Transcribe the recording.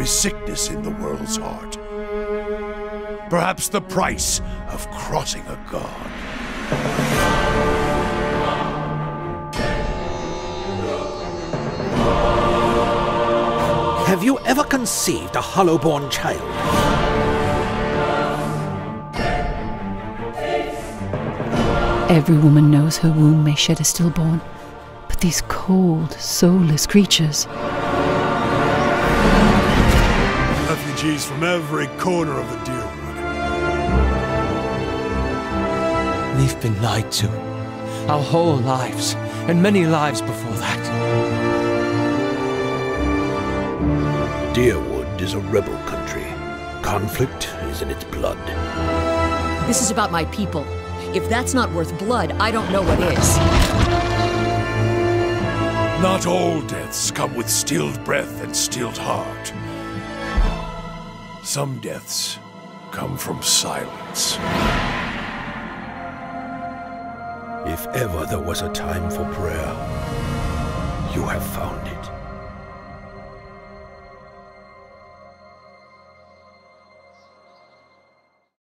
is sickness in the world's heart. Perhaps the price of crossing a god. Have you ever conceived a hollow-born child? Every woman knows her womb may shed a stillborn, but these cold, soulless creatures. Refugees from every corner of the Dyrwood. We've been lied to. Our whole lives, and many lives before that. Dyrwood is a rebel country. Conflict is in its blood. This is about my people. If that's not worth blood, I don't know what is. Not all deaths come with stilled breath and stilled heart. Some deaths come from silence. If ever there was a time for prayer, you have found it.